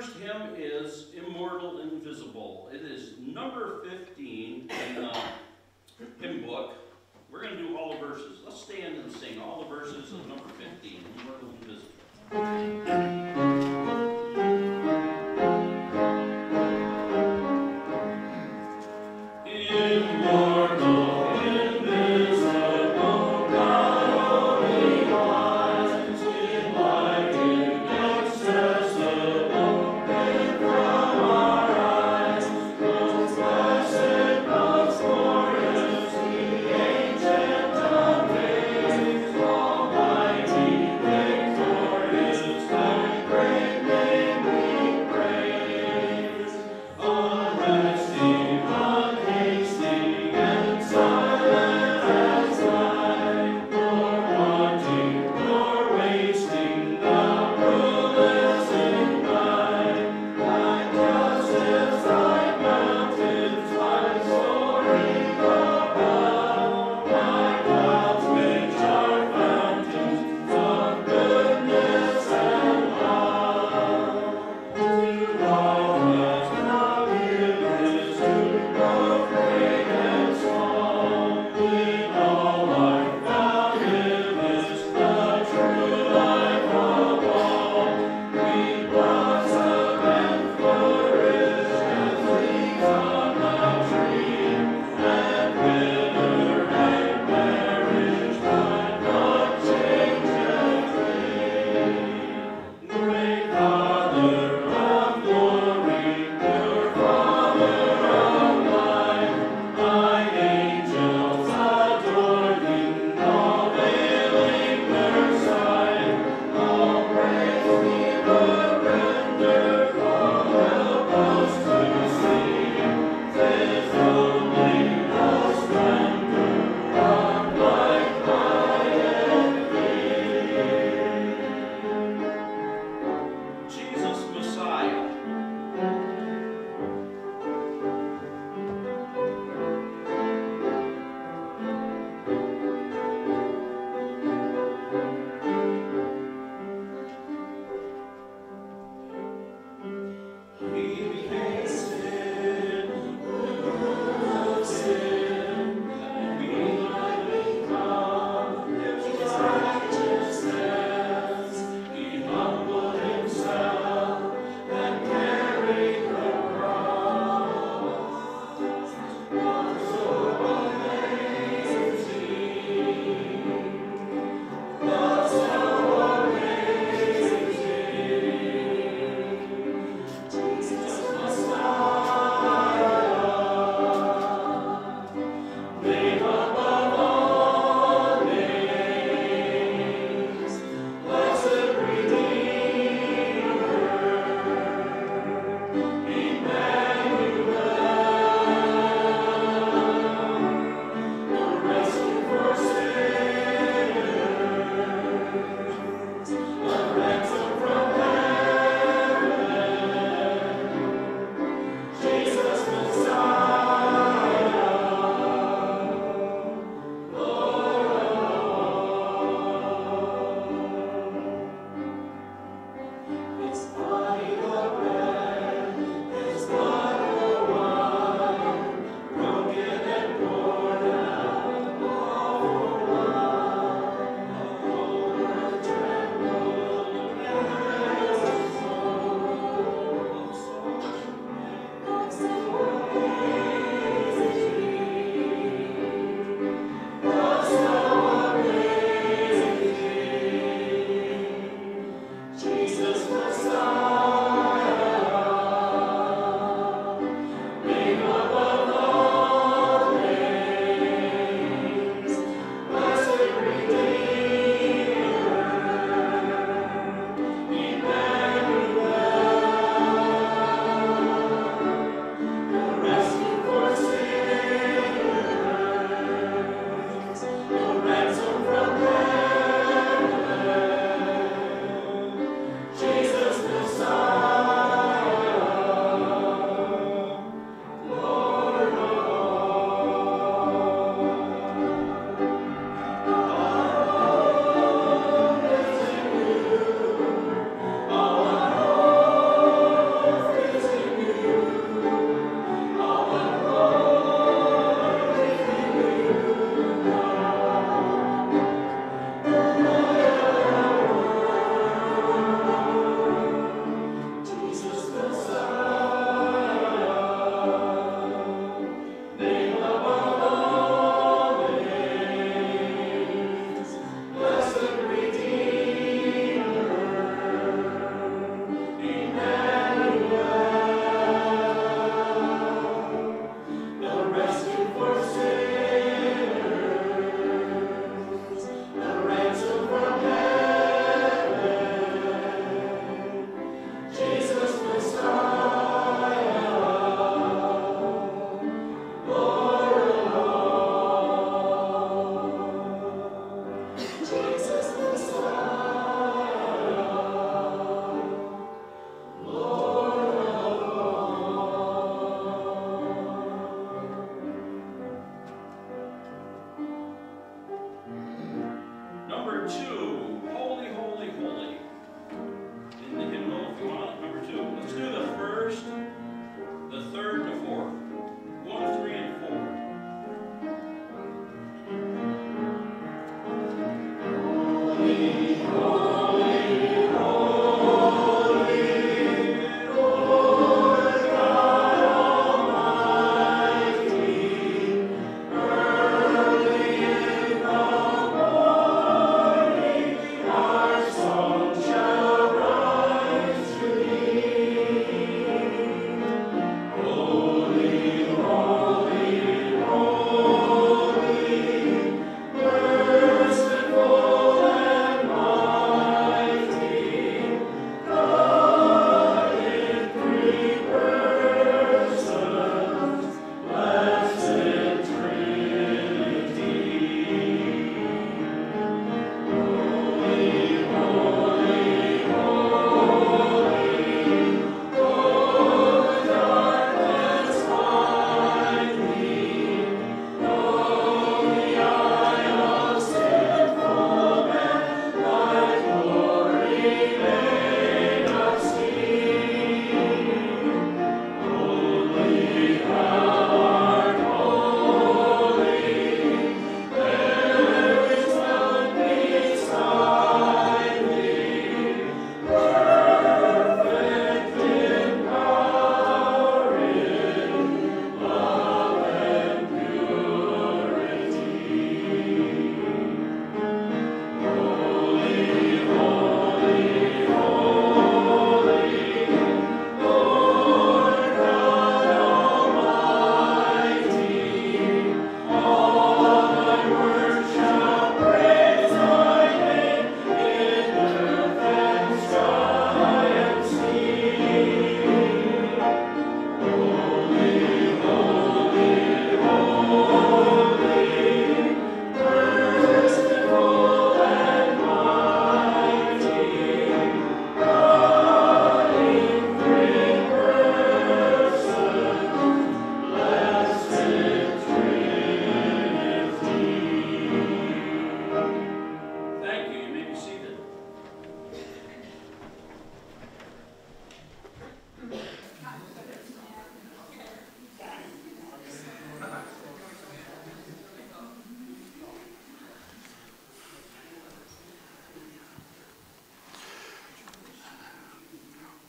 first hymn is Immortal Invisible. It is number 15 in the hymn book. We're going to do all the verses. Let's stand and sing all the verses of number 15, Immortal Invisible.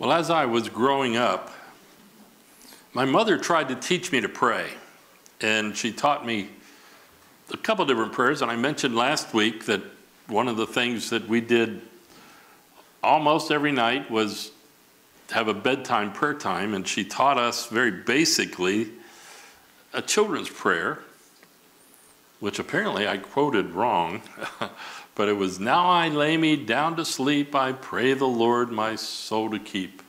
Well, as I was growing up, my mother tried to teach me to pray, and she taught me a couple different prayers. And I mentioned last week that one of the things that we did almost every night was have a bedtime prayer time, and she taught us very basically a children's prayer, which apparently I quoted wrong. But it was, Now I lay me down to sleep, I pray the Lord my soul to keep.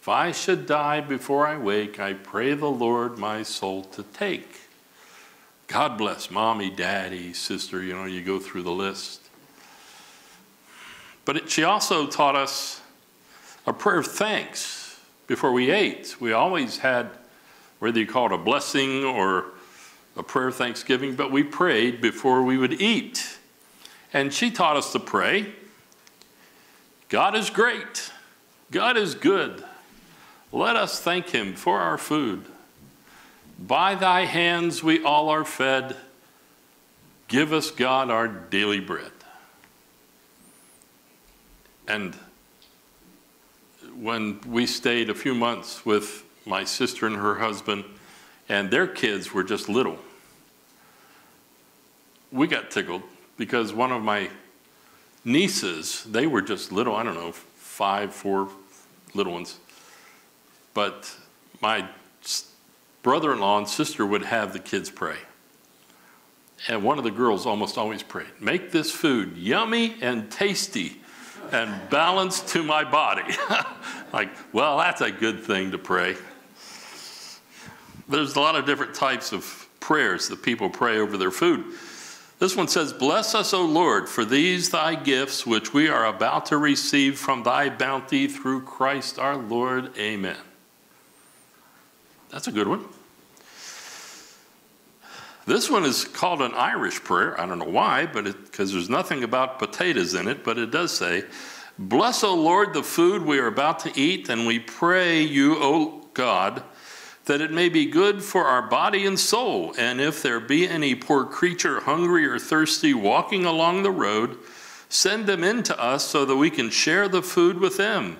If I should die before I wake, I pray the Lord my soul to take. God bless mommy, daddy, sister, you know, you go through the list. But it, she also taught us a prayer of thanks before we ate. We always had, whether you call it a blessing or a prayer thanksgiving, but we prayed before we would eat. And she taught us to pray God is great, God is good. Let us thank him for our food. By thy hands we all are fed. Give us, God, our daily bread. And when we stayed a few months with my sister and her husband, and their kids were just little, we got tickled because one of my nieces, they were just little, I don't know, five, four little ones. But my brother in law and sister would have the kids pray. And one of the girls almost always prayed Make this food yummy and tasty and balanced to my body. like, well, that's a good thing to pray. There's a lot of different types of prayers that people pray over their food. This one says, Bless us, O Lord, for these thy gifts which we are about to receive from thy bounty through Christ our Lord. Amen. That's a good one. This one is called an Irish prayer. I don't know why, but because there's nothing about potatoes in it, but it does say, Bless, O Lord, the food we are about to eat, and we pray you, O God, that it may be good for our body and soul. And if there be any poor creature hungry or thirsty walking along the road, send them in to us so that we can share the food with them,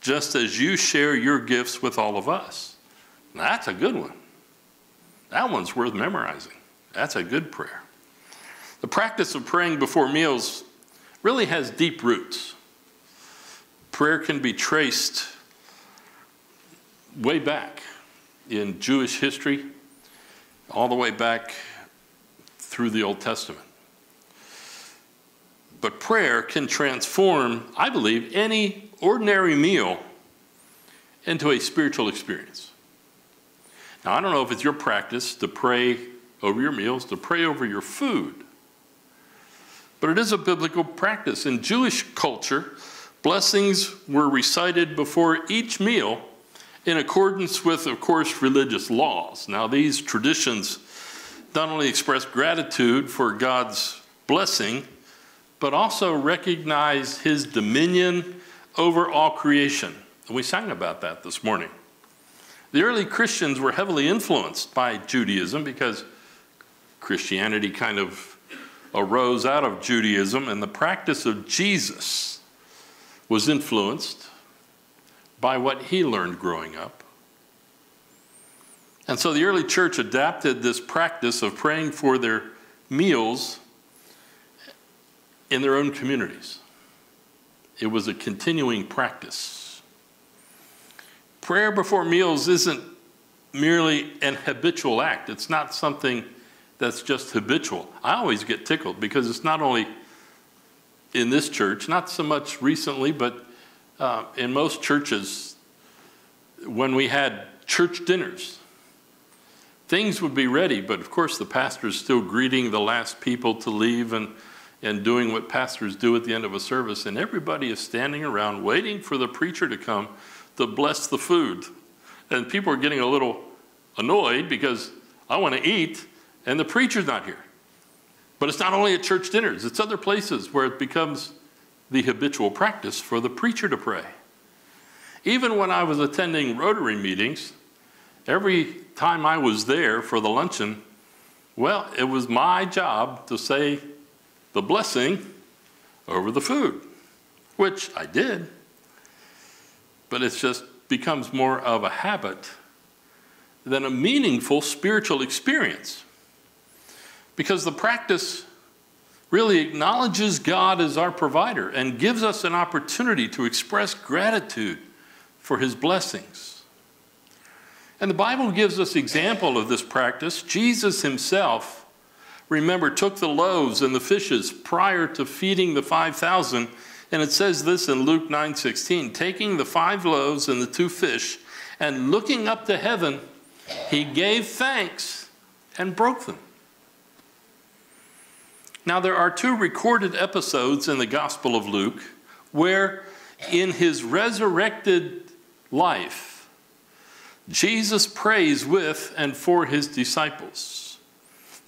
just as you share your gifts with all of us. That's a good one. That one's worth memorizing. That's a good prayer. The practice of praying before meals really has deep roots. Prayer can be traced way back in Jewish history, all the way back through the Old Testament. But prayer can transform, I believe, any ordinary meal into a spiritual experience. Now, I don't know if it's your practice to pray over your meals, to pray over your food, but it is a biblical practice. In Jewish culture, blessings were recited before each meal in accordance with, of course, religious laws. Now, these traditions not only express gratitude for God's blessing, but also recognize his dominion over all creation. And we sang about that this morning. The early Christians were heavily influenced by Judaism because Christianity kind of arose out of Judaism, and the practice of Jesus was influenced by what he learned growing up. And so the early church adapted this practice of praying for their meals in their own communities. It was a continuing practice. Prayer before meals isn't merely an habitual act, it's not something that's just habitual. I always get tickled because it's not only in this church, not so much recently, but uh, in most churches, when we had church dinners, things would be ready, but of course the pastor is still greeting the last people to leave and, and doing what pastors do at the end of a service, and everybody is standing around waiting for the preacher to come to bless the food. And people are getting a little annoyed because I want to eat, and the preacher's not here. But it's not only at church dinners, it's other places where it becomes the habitual practice for the preacher to pray. Even when I was attending Rotary meetings, every time I was there for the luncheon, well, it was my job to say the blessing over the food, which I did. but it just becomes more of a habit than a meaningful spiritual experience. Because the practice really acknowledges God as our provider and gives us an opportunity to express gratitude for his blessings. And the Bible gives us example of this practice. Jesus himself, remember, took the loaves and the fishes prior to feeding the 5,000, and it says this in Luke 9:16, taking the five loaves and the two fish and looking up to heaven, he gave thanks and broke them. Now, there are two recorded episodes in the Gospel of Luke where, in his resurrected life, Jesus prays with and for his disciples.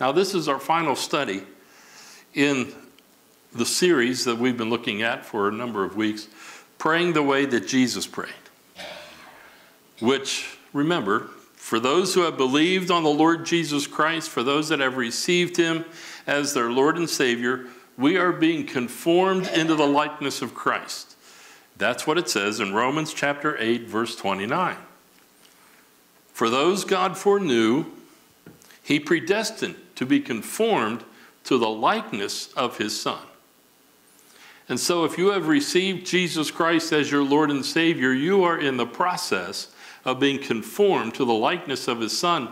Now, this is our final study in the series that we've been looking at for a number of weeks Praying the Way That Jesus Prayed, which, remember, for those who have believed on the Lord Jesus Christ, for those that have received him as their Lord and Savior, we are being conformed into the likeness of Christ. That's what it says in Romans chapter 8, verse 29. For those God foreknew, he predestined to be conformed to the likeness of his Son. And so, if you have received Jesus Christ as your Lord and Savior, you are in the process of being conformed to the likeness of his Son.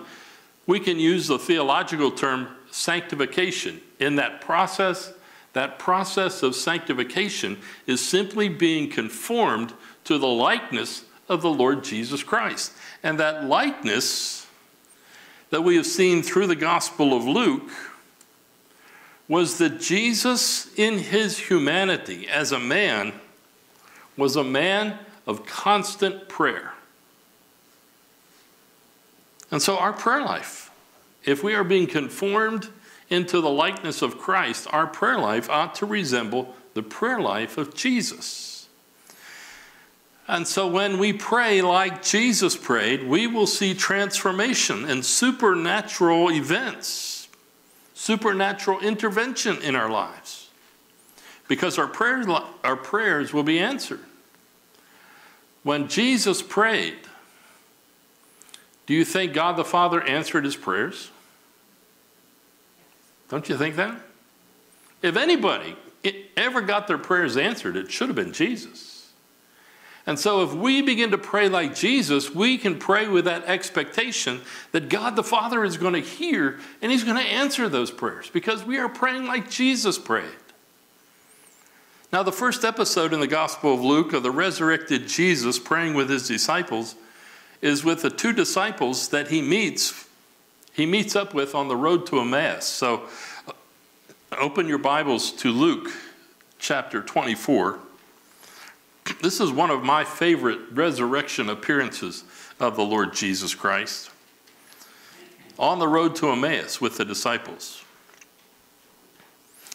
We can use the theological term sanctification. In that process, that process of sanctification is simply being conformed to the likeness of the Lord Jesus Christ. And that likeness that we have seen through the Gospel of Luke was that Jesus, in his humanity as a man, was a man of constant prayer. And so, our prayer life, if we are being conformed into the likeness of Christ, our prayer life ought to resemble the prayer life of Jesus. And so, when we pray like Jesus prayed, we will see transformation and supernatural events, supernatural intervention in our lives, because our prayers, our prayers will be answered. When Jesus prayed, do you think God the Father answered his prayers? Don't you think that? If anybody ever got their prayers answered, it should have been Jesus. And so, if we begin to pray like Jesus, we can pray with that expectation that God the Father is going to hear and He's going to answer those prayers because we are praying like Jesus prayed. Now, the first episode in the Gospel of Luke of the resurrected Jesus praying with His disciples is with the two disciples that He meets he meets up with on the road to Emmaus. So uh, open your Bibles to Luke chapter 24. This is one of my favorite resurrection appearances of the Lord Jesus Christ. On the road to Emmaus with the disciples.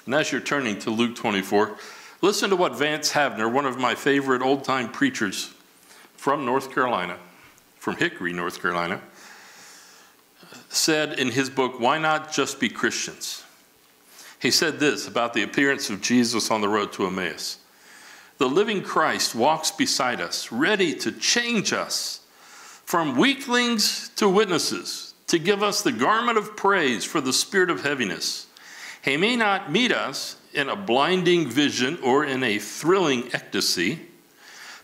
And as you're turning to Luke 24, listen to what Vance Havner, one of my favorite old time preachers from North Carolina, from Hickory, North Carolina, said in his book, Why Not Just Be Christians? He said this about the appearance of Jesus on the road to Emmaus The living Christ walks beside us, ready to change us from weaklings to witnesses, to give us the garment of praise for the spirit of heaviness. He may not meet us in a blinding vision or in a thrilling ecstasy,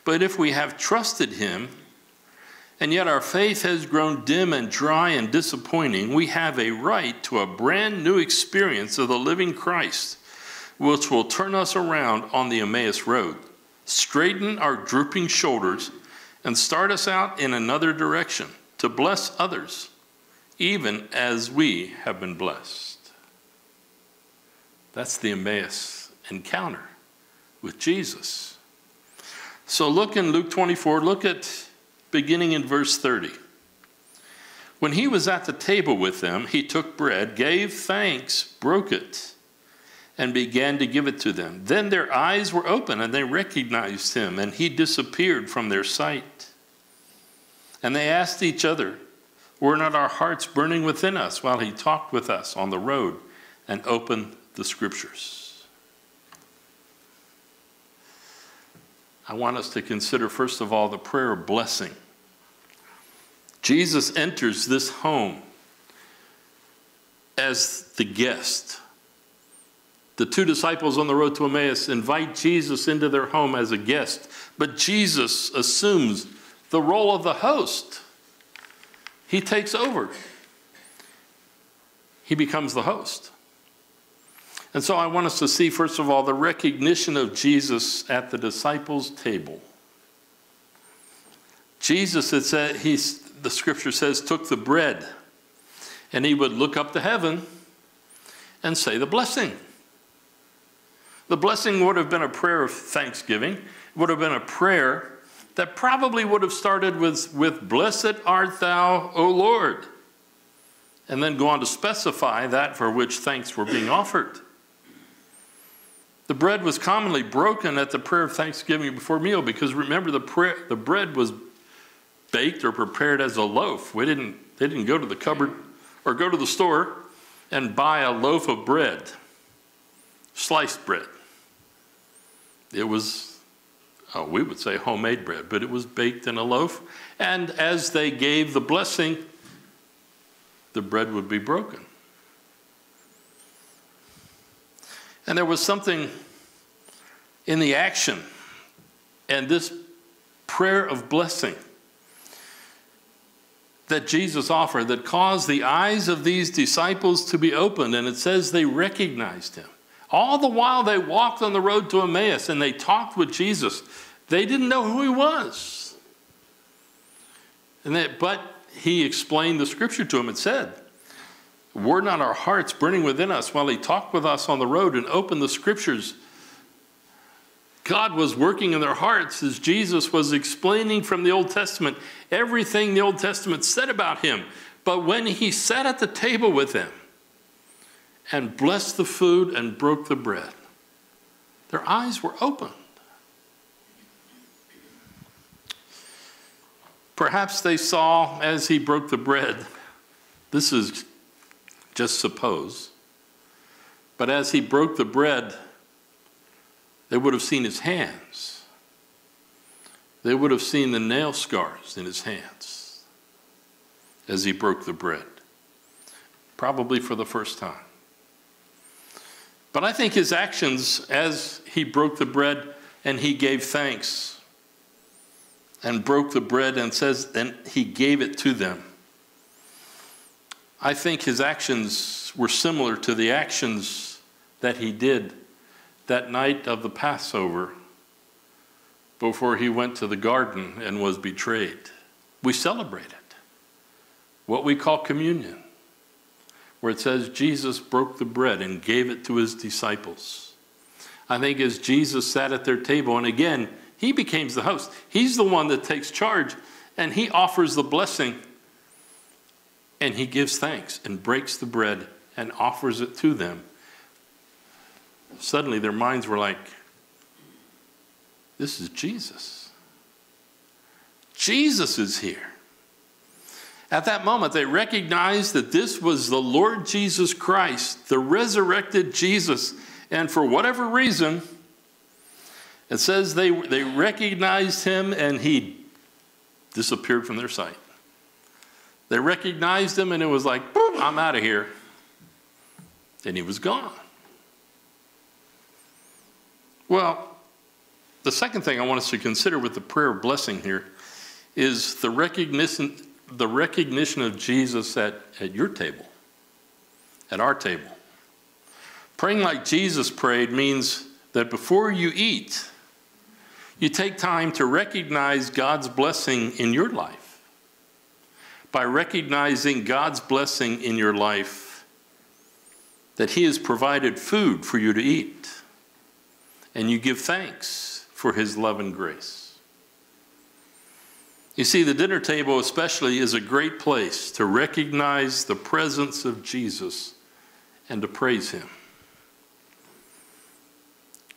but if we have trusted him and yet our faith has grown dim and dry and disappointing, we have a right to a brand new experience of the living Christ, which will turn us around on the Emmaus road, straighten our drooping shoulders, and start us out in another direction to bless others, even as we have been blessed. That's the Emmaus encounter with Jesus. So look in Luke 24, look at beginning in verse 30. When he was at the table with them, he took bread, gave thanks, broke it, and began to give it to them. Then their eyes were open and they recognized him, and he disappeared from their sight. And they asked each other, Were not our hearts burning within us while he talked with us on the road and opened the scriptures? I want us to consider, first of all, the prayer of blessing. Jesus enters this home as the guest. The two disciples on the road to Emmaus invite Jesus into their home as a guest, but Jesus assumes the role of the host. He takes over, he becomes the host. And so I want us to see, first of all, the recognition of Jesus at the disciples' table. Jesus, it said, the scripture says, took the bread and he would look up to heaven and say the blessing. The blessing would have been a prayer of thanksgiving, it would have been a prayer that probably would have started with, with Blessed art thou, O Lord, and then go on to specify that for which thanks were being offered. The bread was commonly broken at the prayer of thanksgiving before meal because remember the, prayer, the bread was baked or prepared as a loaf. We didn't, they didn't go to the cupboard or go to the store and buy a loaf of bread, sliced bread. It was, oh, we would say homemade bread, but it was baked in a loaf. And as they gave the blessing, the bread would be broken. And there was something in the action and this prayer of blessing that Jesus offered that caused the eyes of these disciples to be opened. And it says they recognized him. All the while they walked on the road to Emmaus and they talked with Jesus, they didn't know who he was. And they, but he explained the scripture to them and said, Were not our hearts burning within us while he talked with us on the road and opened the scriptures? God was working in their hearts as Jesus was explaining from the Old Testament everything the Old Testament said about him. But when he sat at the table with them and blessed the food and broke the bread, their eyes were opened. Perhaps they saw as he broke the bread, this is just suppose, but as he broke the bread, they would have seen his hands. They would have seen the nail scars in his hands as he broke the bread, probably for the first time. But I think his actions as he broke the bread and he gave thanks and broke the bread and says, and he gave it to them. I think his actions were similar to the actions that he did that night of the Passover before he went to the garden and was betrayed. We celebrate it, what we call communion, where it says Jesus broke the bread and gave it to his disciples. I think as Jesus sat at their table, and again, he becomes the host. He's the one that takes charge, and he offers the blessing, and he gives thanks and breaks the bread and offers it to them suddenly their minds were like, this is Jesus. Jesus is here. At that moment, they recognized that this was the Lord Jesus Christ, the resurrected Jesus. And for whatever reason, it says they, they recognized him and he disappeared from their sight. They recognized him and it was like, I'm out of here. And he was gone. Well, the second thing I want us to consider with the prayer of blessing here is the recognition, the recognition of Jesus at, at your table, at our table. Praying like Jesus prayed means that before you eat, you take time to recognize God's blessing in your life. By recognizing God's blessing in your life, that He has provided food for you to eat and you give thanks for his love and grace. You see, the dinner table, especially, is a great place to recognize the presence of Jesus and to praise him.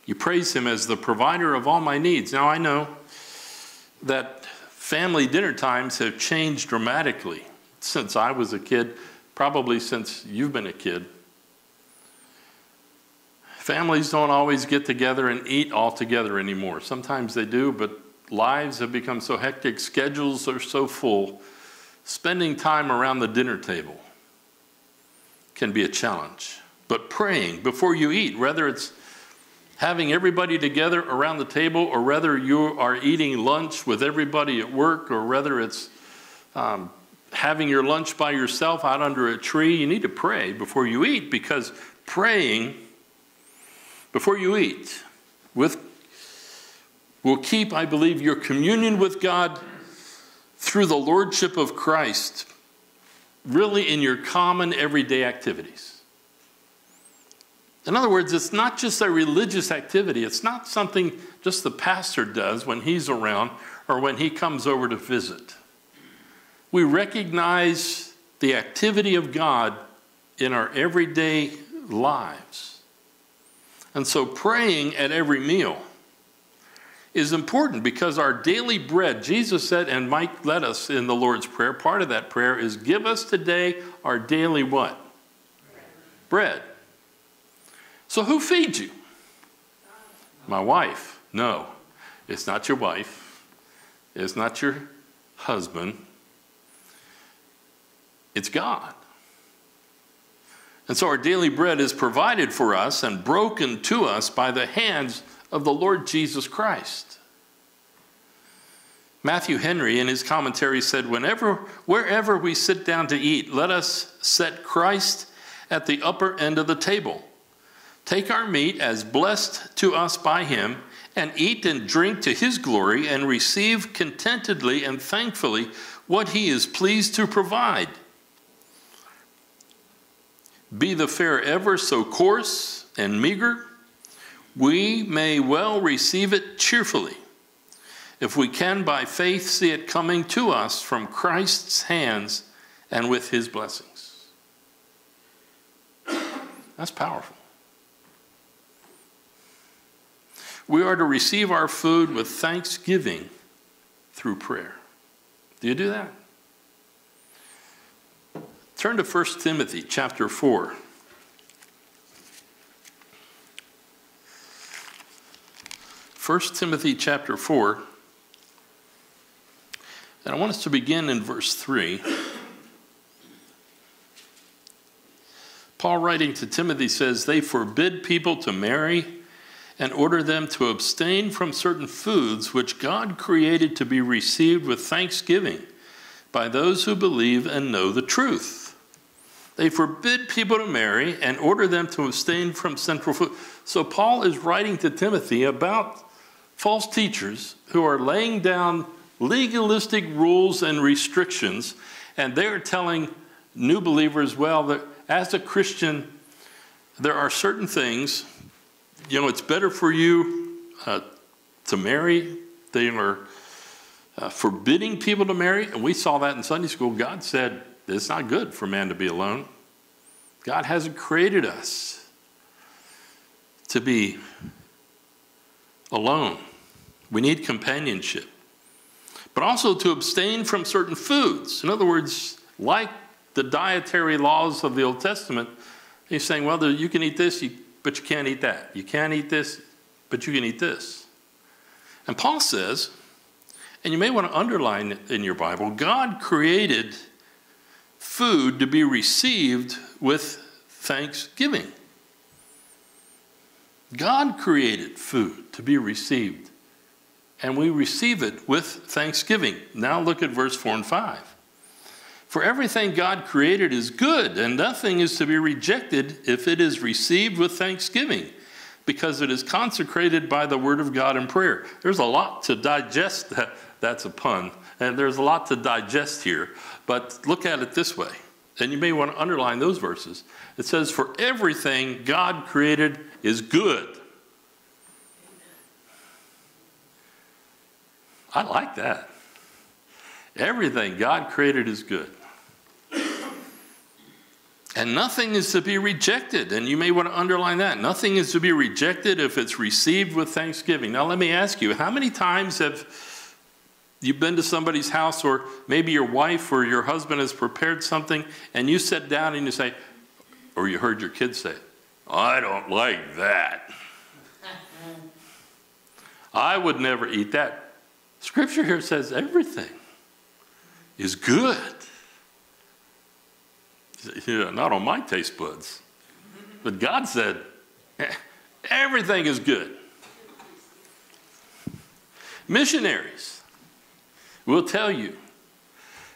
You praise him as the provider of all my needs. Now, I know that family dinner times have changed dramatically since I was a kid, probably since you've been a kid. Families don't always get together and eat all together anymore. Sometimes they do, but lives have become so hectic, schedules are so full. Spending time around the dinner table can be a challenge. But praying before you eat, whether it's having everybody together around the table, or whether you are eating lunch with everybody at work, or whether it's um, having your lunch by yourself out under a tree, you need to pray before you eat because praying before you eat with will keep, I believe, your communion with God through the Lordship of Christ really in your common everyday activities. In other words, it's not just a religious activity, it's not something just the pastor does when he's around or when he comes over to visit. We recognize the activity of God in our everyday lives. And so praying at every meal is important because our daily bread, Jesus said, and Mike led us in the Lord's Prayer, part of that prayer is give us today our daily what? Bread. So who feeds you? My wife. No, it's not your wife. It's not your husband. It's God. And so our daily bread is provided for us and broken to us by the hands of the Lord Jesus Christ. Matthew Henry, in his commentary, said, Whenever, wherever we sit down to eat, let us set Christ at the upper end of the table. Take our meat as blessed to us by him, and eat and drink to his glory, and receive contentedly and thankfully what he is pleased to provide. Be the fare ever so coarse and meager, we may well receive it cheerfully if we can by faith see it coming to us from Christ's hands and with his blessings. That's powerful. We are to receive our food with thanksgiving through prayer. Do you do that? Turn to 1 Timothy chapter 4. 1 Timothy chapter 4. And I want us to begin in verse 3. Paul, writing to Timothy, says, They forbid people to marry and order them to abstain from certain foods which God created to be received with thanksgiving by those who believe and know the truth. They forbid people to marry and order them to abstain from central food. So, Paul is writing to Timothy about false teachers who are laying down legalistic rules and restrictions, and they're telling new believers, well, that as a Christian, there are certain things, you know, it's better for you uh, to marry. They are uh, forbidding people to marry, and we saw that in Sunday school. God said it's not good for man to be alone. God hasn't created us to be alone. We need companionship. But also to abstain from certain foods. In other words, like the dietary laws of the Old Testament, he's saying, well, you can eat this, but you can't eat that. You can't eat this, but you can eat this. And Paul says, and you may want to underline in your Bible, God created food to be received with thanksgiving. God created food to be received, and we receive it with thanksgiving. Now look at verse 4 and 5. For everything God created is good, and nothing is to be rejected if it is received with thanksgiving, because it is consecrated by the word of God and prayer. There's a lot to digest. That's a pun. And there's a lot to digest here. But look at it this way. And you may want to underline those verses. It says, For everything God created is good. I like that. Everything God created is good. And nothing is to be rejected. And you may want to underline that. Nothing is to be rejected if it's received with thanksgiving. Now, let me ask you how many times have You've been to somebody's house, or maybe your wife or your husband has prepared something, and you sit down and you say, or you heard your kids say, I don't like that. I would never eat that. Scripture here says everything is good. Yeah, not on my taste buds. But God said, eh, everything is good. Missionaries will tell you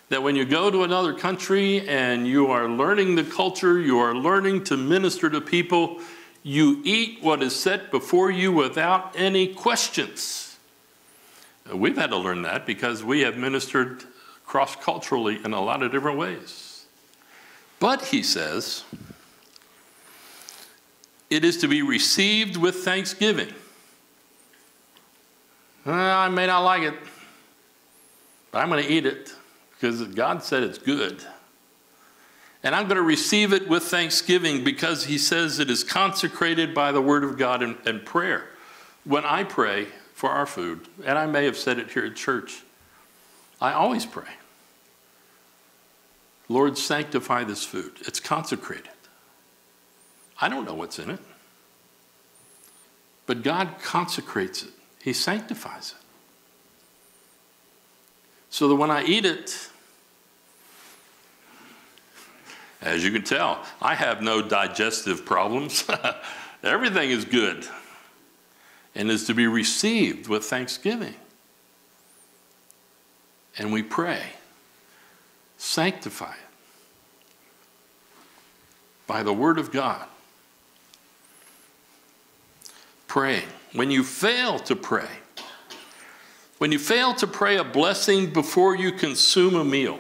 that when you go to another country and you are learning the culture, you are learning to minister to people, you eat what is set before you without any questions. Uh, we've had to learn that because we have ministered cross culturally in a lot of different ways. But, he says, it is to be received with thanksgiving. Uh, I may not like it, but I'm going to eat it because God said it's good. And I'm going to receive it with thanksgiving because He says it is consecrated by the Word of God and, and prayer. When I pray for our food, and I may have said it here at church, I always pray. Lord, sanctify this food. It's consecrated. I don't know what's in it. But God consecrates it, He sanctifies it. So that when I eat it, as you can tell, I have no digestive problems. Everything is good and is to be received with thanksgiving. And we pray, sanctify it by the Word of God. Praying. When you fail to pray, when you fail to pray a blessing before you consume a meal,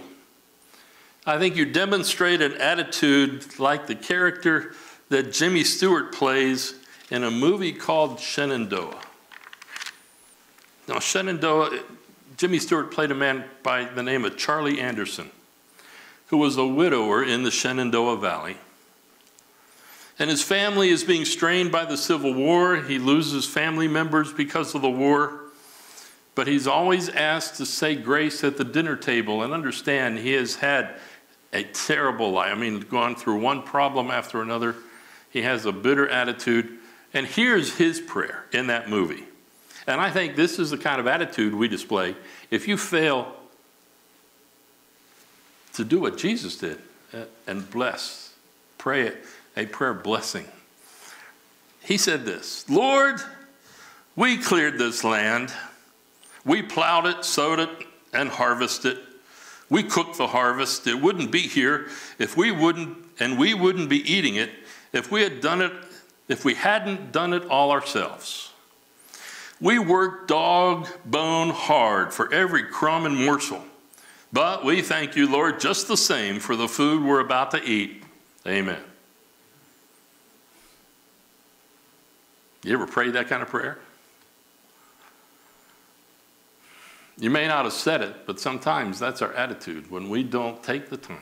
I think you demonstrate an attitude like the character that Jimmy Stewart plays in a movie called Shenandoah. Now, Shenandoah, Jimmy Stewart played a man by the name of Charlie Anderson, who was a widower in the Shenandoah Valley. And his family is being strained by the Civil War. He loses family members because of the war. But he's always asked to say grace at the dinner table and understand he has had a terrible life. I mean, gone through one problem after another. He has a bitter attitude. And here's his prayer in that movie. And I think this is the kind of attitude we display if you fail to do what Jesus did uh, and bless, pray a prayer blessing. He said this Lord, we cleared this land. We plowed it, sowed it, and harvested it. We cooked the harvest. It wouldn't be here if we wouldn't, and we wouldn't be eating it if we had done it, if we hadn't done it all ourselves. We worked dog bone hard for every crumb and morsel. But we thank you, Lord, just the same for the food we're about to eat. Amen. You ever prayed that kind of prayer? You may not have said it, but sometimes that's our attitude when we don't take the time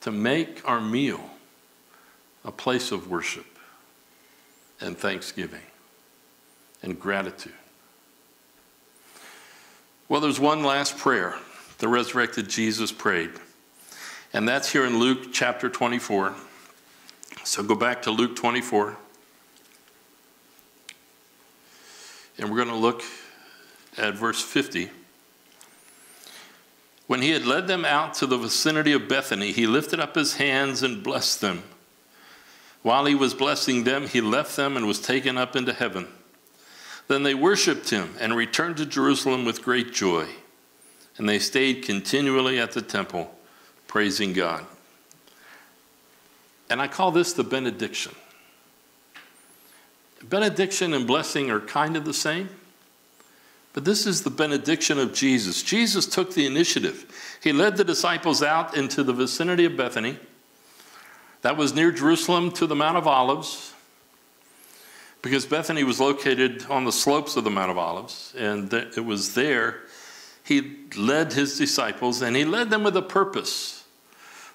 to make our meal a place of worship and thanksgiving and gratitude. Well, there's one last prayer the resurrected Jesus prayed, and that's here in Luke chapter 24. So go back to Luke 24. And we're going to look at verse 50. When he had led them out to the vicinity of Bethany, he lifted up his hands and blessed them. While he was blessing them, he left them and was taken up into heaven. Then they worshiped him and returned to Jerusalem with great joy. And they stayed continually at the temple, praising God. And I call this the benediction. Benediction and blessing are kind of the same. But this is the benediction of Jesus. Jesus took the initiative. He led the disciples out into the vicinity of Bethany. That was near Jerusalem to the Mount of Olives, because Bethany was located on the slopes of the Mount of Olives, and it was there he led his disciples, and he led them with a purpose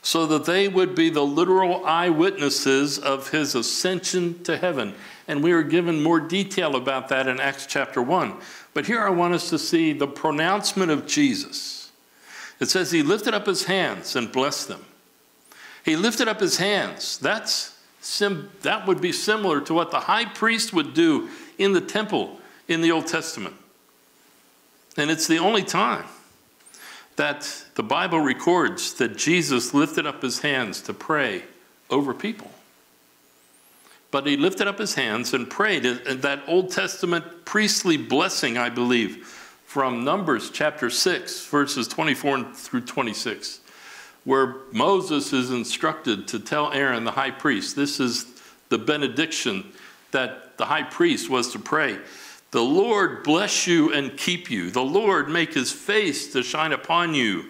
so that they would be the literal eyewitnesses of his ascension to heaven. And we are given more detail about that in Acts chapter 1. But here I want us to see the pronouncement of Jesus. It says he lifted up his hands and blessed them. He lifted up his hands. That's that would be similar to what the high priest would do in the temple in the Old Testament. And it's the only time that the Bible records that Jesus lifted up his hands to pray over people. But he lifted up his hands and prayed. That Old Testament priestly blessing, I believe, from Numbers chapter 6, verses 24 through 26, where Moses is instructed to tell Aaron, the high priest, this is the benediction that the high priest was to pray. The Lord bless you and keep you. The Lord make his face to shine upon you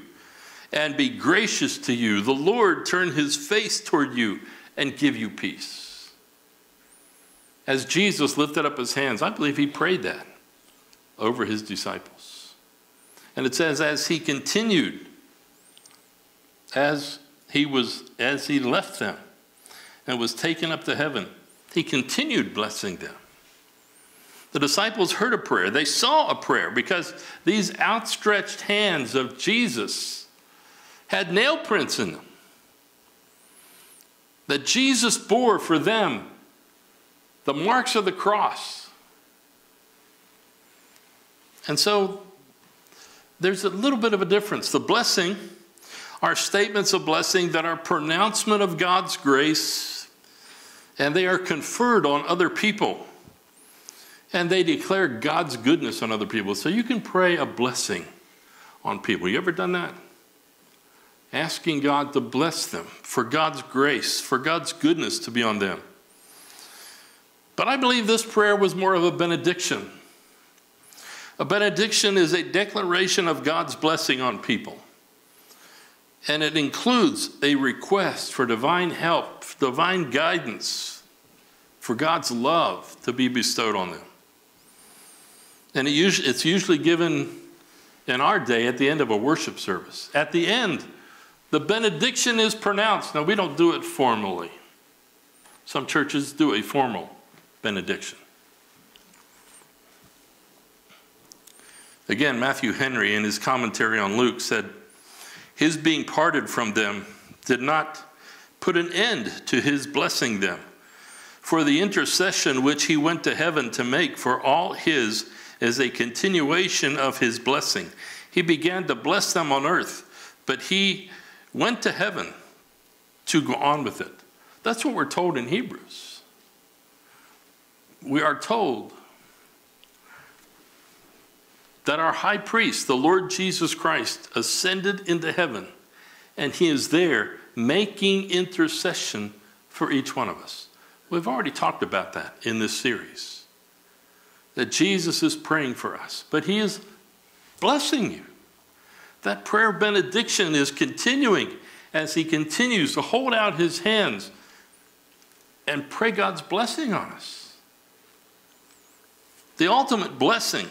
and be gracious to you. The Lord turn his face toward you and give you peace. As Jesus lifted up his hands, I believe he prayed that over his disciples. And it says, as he continued, as he was, as he left them and was taken up to heaven, he continued blessing them. The disciples heard a prayer. They saw a prayer because these outstretched hands of Jesus had nail prints in them that Jesus bore for them the marks of the cross. And so there's a little bit of a difference. The blessing are statements of blessing that are pronouncement of God's grace and they are conferred on other people and they declare God's goodness on other people. So you can pray a blessing on people. You ever done that? Asking God to bless them, for God's grace, for God's goodness to be on them. But I believe this prayer was more of a benediction. A benediction is a declaration of God's blessing on people. And it includes a request for divine help, divine guidance, for God's love to be bestowed on them. And it usually, it's usually given in our day at the end of a worship service. At the end, the benediction is pronounced. Now, we don't do it formally. Some churches do a formal benediction. Again, Matthew Henry, in his commentary on Luke, said, His being parted from them did not put an end to his blessing them. For the intercession which he went to heaven to make for all his is a continuation of his blessing. He began to bless them on earth, but he went to heaven to go on with it. That's what we're told in Hebrews. We are told that our high priest, the Lord Jesus Christ, ascended into heaven, and he is there making intercession for each one of us. We've already talked about that in this series that Jesus is praying for us, but He is blessing you. That prayer benediction is continuing as He continues to hold out His hands and pray God's blessing on us. The ultimate blessing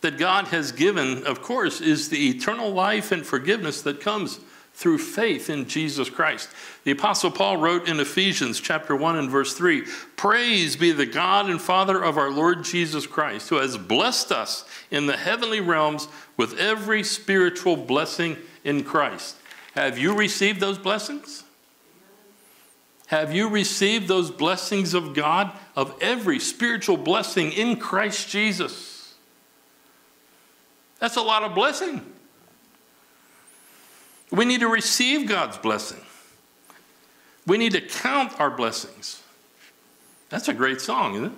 that God has given, of course, is the eternal life and forgiveness that comes through faith in Jesus Christ. The apostle Paul wrote in Ephesians chapter 1 and verse 3, "Praise be the God and Father of our Lord Jesus Christ, who has blessed us in the heavenly realms with every spiritual blessing in Christ." Have you received those blessings? Have you received those blessings of God of every spiritual blessing in Christ Jesus? That's a lot of blessing. We need to receive God's blessing. We need to count our blessings. That's a great song, isn't it?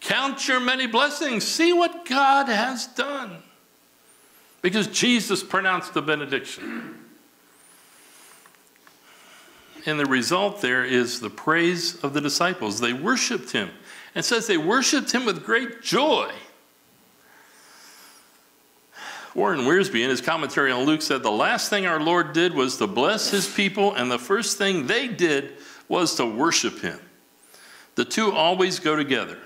Count your many blessings. See what God has done. Because Jesus pronounced the benediction. And the result there is the praise of the disciples. They worshiped him. And says they worshiped him with great joy. Warren Wiersbe, in his commentary on Luke, said the last thing our Lord did was to bless his people, and the first thing they did was to worship him. The two always go together.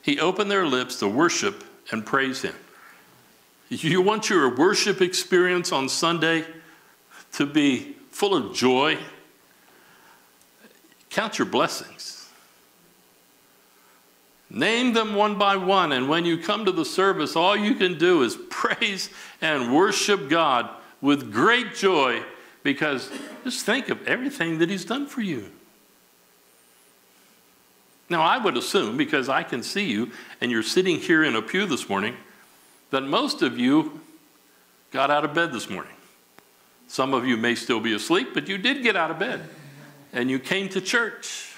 He opened their lips to worship and praise him. You want your worship experience on Sunday to be full of joy? Count your blessings. Name them one by one, and when you come to the service, all you can do is praise and worship God with great joy because just think of everything that He's done for you. Now, I would assume, because I can see you and you're sitting here in a pew this morning, that most of you got out of bed this morning. Some of you may still be asleep, but you did get out of bed and you came to church.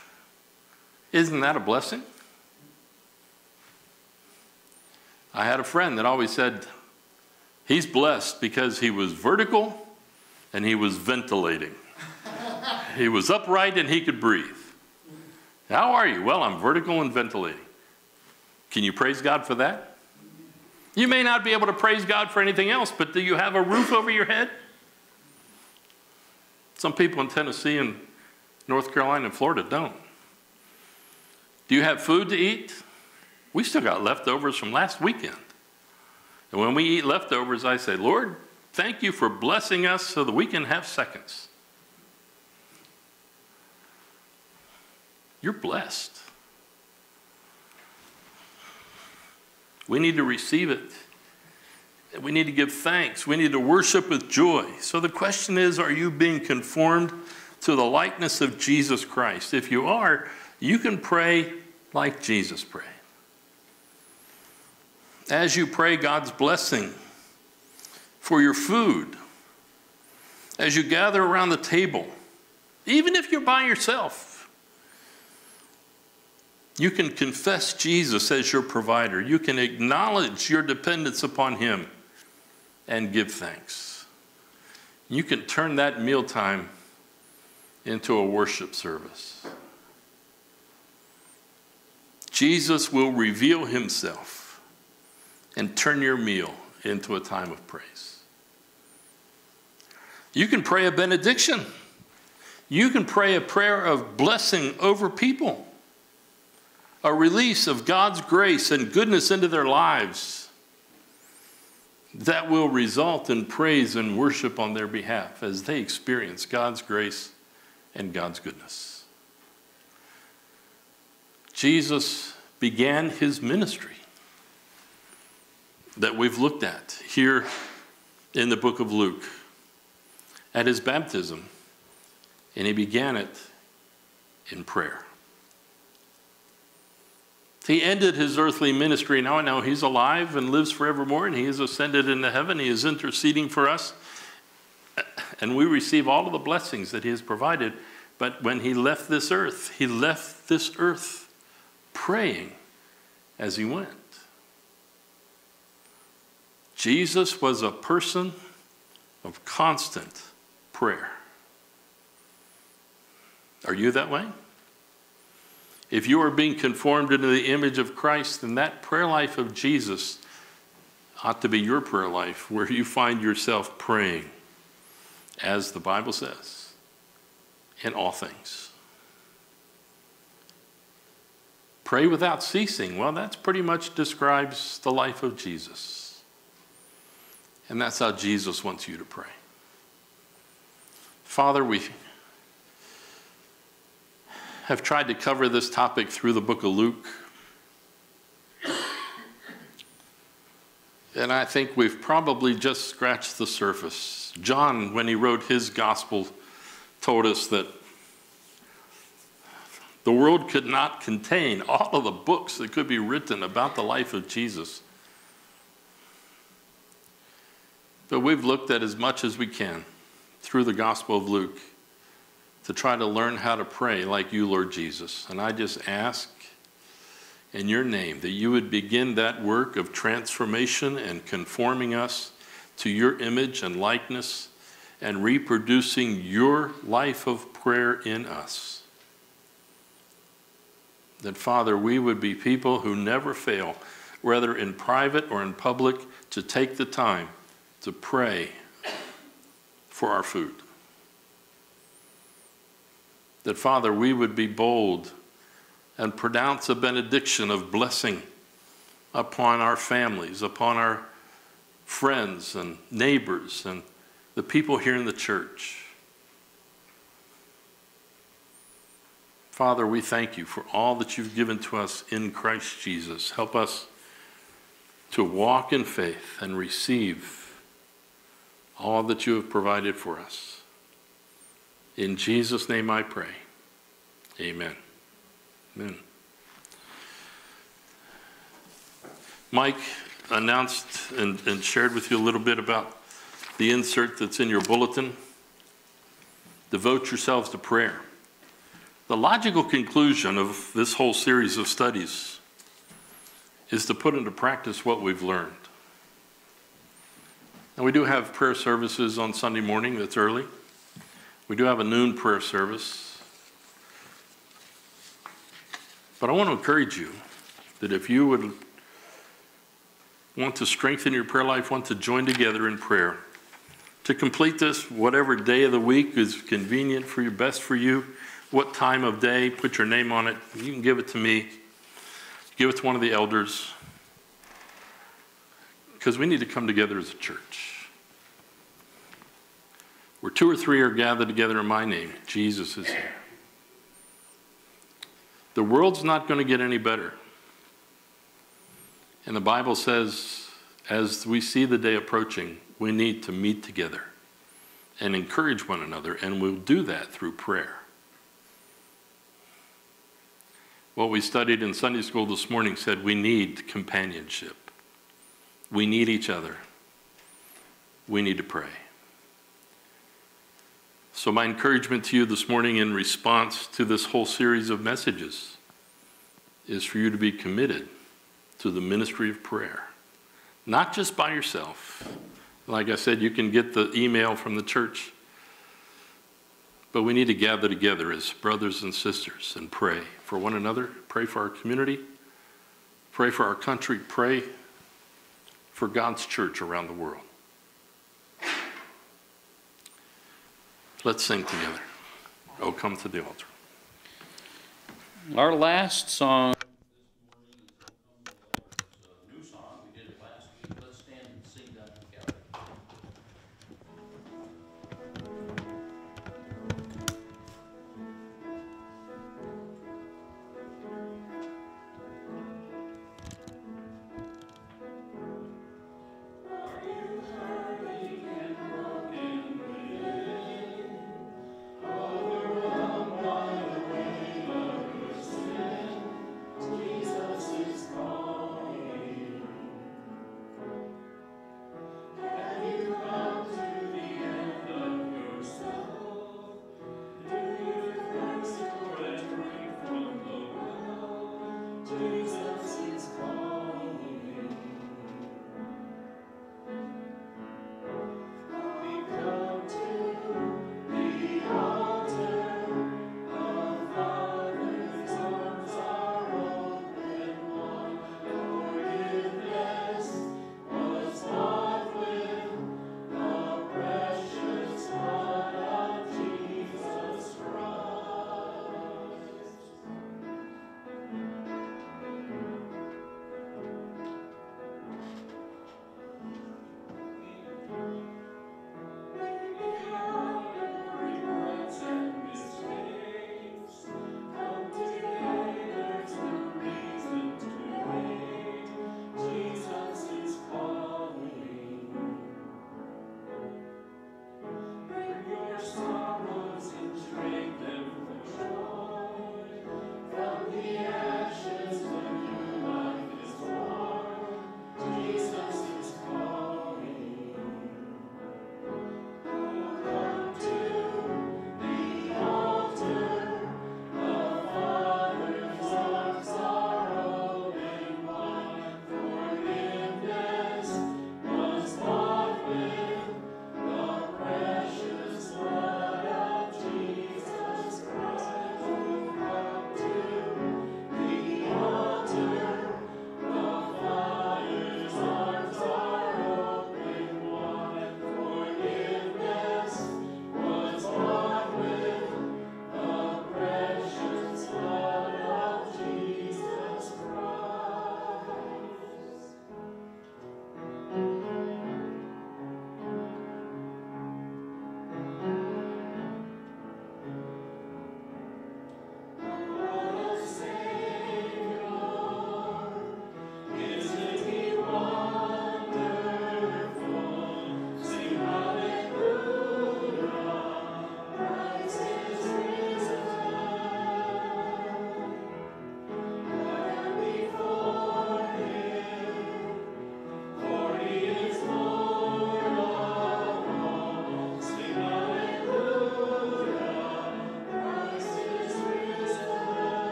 Isn't that a blessing? I had a friend that always said, he's blessed because he was vertical and he was ventilating. he was upright and he could breathe. How are you? Well, I'm vertical and ventilating. Can you praise God for that? You may not be able to praise God for anything else, but do you have a roof over your head? Some people in Tennessee and North Carolina and Florida don't. Do you have food to eat? We still got leftovers from last weekend. And when we eat leftovers, I say, Lord, thank you for blessing us so that we can have seconds. You're blessed. We need to receive it. We need to give thanks. We need to worship with joy. So the question is are you being conformed to the likeness of Jesus Christ? If you are, you can pray like Jesus prayed. As you pray God's blessing for your food, as you gather around the table, even if you're by yourself, you can confess Jesus as your provider. You can acknowledge your dependence upon Him and give thanks. You can turn that mealtime into a worship service. Jesus will reveal Himself and turn your meal into a time of praise. You can pray a benediction. You can pray a prayer of blessing over people a release of God's grace and goodness into their lives that will result in praise and worship on their behalf as they experience God's grace and God's goodness. Jesus began his ministry that we've looked at here in the book of Luke at his baptism, and he began it in prayer. He ended his earthly ministry. Now I know he's alive and lives forevermore, and he has ascended into heaven. He is interceding for us, and we receive all of the blessings that he has provided. But when he left this earth, he left this earth praying as he went. Jesus was a person of constant prayer. Are you that way? If you are being conformed into the image of Christ, then that prayer life of Jesus ought to be your prayer life where you find yourself praying, as the Bible says, in all things. Pray without ceasing. Well, that pretty much describes the life of Jesus. And that's how Jesus wants you to pray. Father, we have tried to cover this topic through the book of Luke. And I think we've probably just scratched the surface. John, when he wrote his gospel, told us that the world could not contain all of the books that could be written about the life of Jesus. But we've looked at as much as we can through the Gospel of Luke to try to learn how to pray like you, Lord Jesus. And I just ask in your name that you would begin that work of transformation and conforming us to your image and likeness and reproducing your life of prayer in us. That, Father, we would be people who never fail, whether in private or in public, to take the time to pray for our food that, Father, we would be bold and pronounce a benediction of blessing upon our families, upon our friends and neighbors and the people here in the church. Father, we thank you for all that you've given to us in Christ Jesus. Help us to walk in faith and receive all that you have provided for us. In Jesus' name I pray. Amen. Amen. Mike announced and, and shared with you a little bit about the insert that's in your bulletin. Devote yourselves to prayer. The logical conclusion of this whole series of studies is to put into practice what we've learned. And we do have prayer services on Sunday morning, that's early. We do have a noon prayer service But I want to encourage you that if you would want to strengthen your prayer life, want to join together in prayer, to complete this, whatever day of the week is convenient for you, best for you, what time of day, put your name on it. You can give it to me, give it to one of the elders, because we need to come together as a church. Where two or three are gathered together in my name, Jesus is here. The world's not going to get any better. And the Bible says, as we see the day approaching, we need to meet together and encourage one another, and we'll do that through prayer. What we studied in Sunday school this morning said we need companionship. We need each other. We need to pray. So, my encouragement to you this morning in response to this whole series of messages is for you to be committed to the ministry of prayer, not just by yourself. Like I said, you can get the email from the church, but we need to gather together as brothers and sisters and pray for one another, pray for our community, pray for our country, pray for God's church around the world. Let's sing together. Oh, come to the altar. Our last song.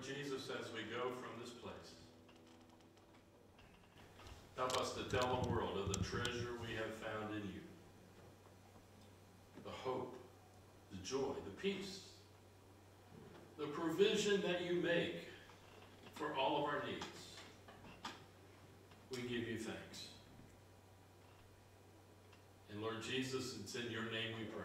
Lord Jesus, as we go from this place, help us to tell the world of the treasure we have found in you. The hope, the joy, the peace, the provision that you make for all of our needs. We give you thanks. And Lord Jesus, it's in your name we pray.